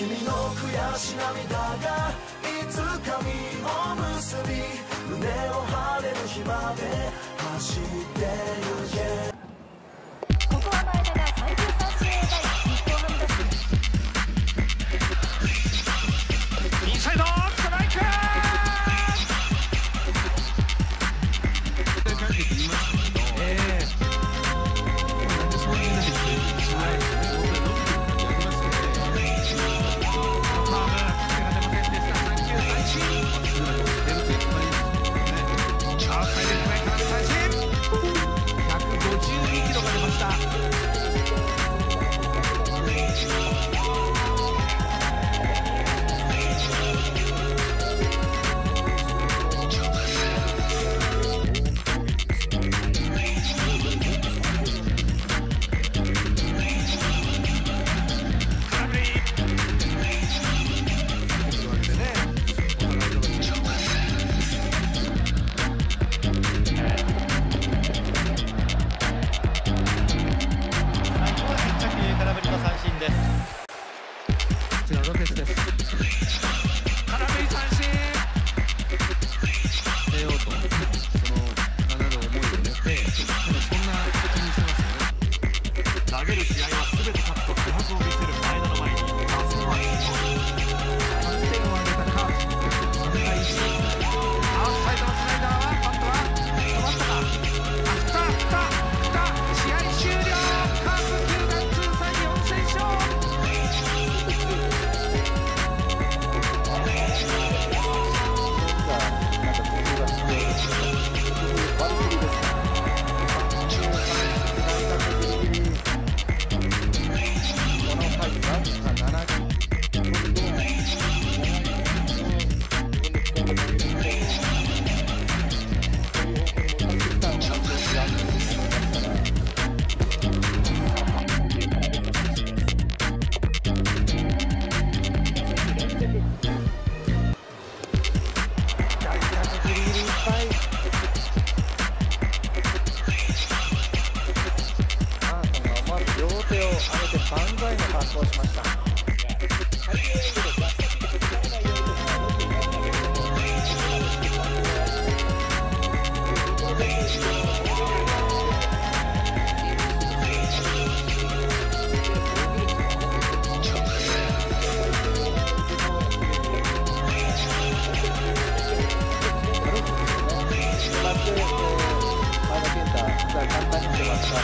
君の悔し涙がいつか実を結び胸を張れる日まで走ってゆけ。creo que este. 万歳のパスをしました。簡単に出ました。